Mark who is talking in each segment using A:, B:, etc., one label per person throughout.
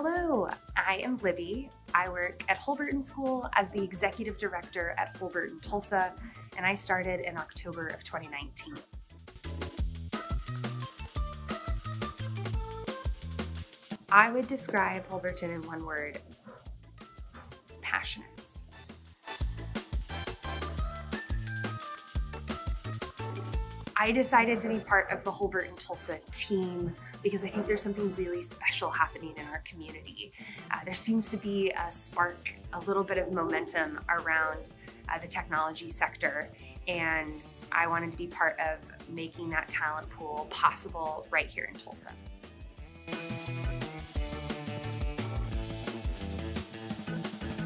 A: Hello, I am Libby. I work at Holberton School as the executive director at Holberton Tulsa, and I started in October of 2019. I would describe Holberton in one word I decided to be part of the Holberton Tulsa team because I think there's something really special happening in our community. Uh, there seems to be a spark, a little bit of momentum around uh, the technology sector, and I wanted to be part of making that talent pool possible right here in Tulsa.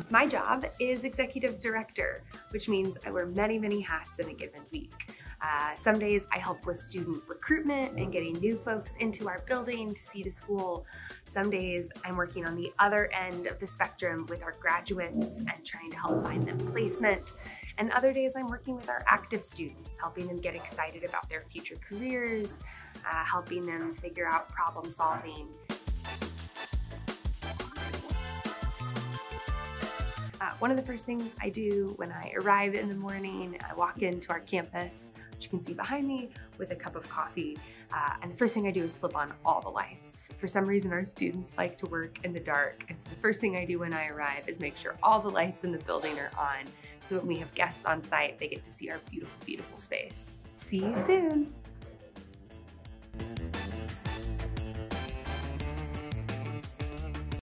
A: My job is executive director, which means I wear many, many hats in a given week. Uh, some days I help with student recruitment and getting new folks into our building to see the school. Some days I'm working on the other end of the spectrum with our graduates and trying to help find them placement. And other days I'm working with our active students, helping them get excited about their future careers, uh, helping them figure out problem solving. One of the first things I do when I arrive in the morning, I walk into our campus which you can see behind me with a cup of coffee. Uh, and the first thing I do is flip on all the lights. For some reason, our students like to work in the dark. And so the first thing I do when I arrive is make sure all the lights in the building are on so when we have guests on site, they get to see our beautiful, beautiful space. See you soon.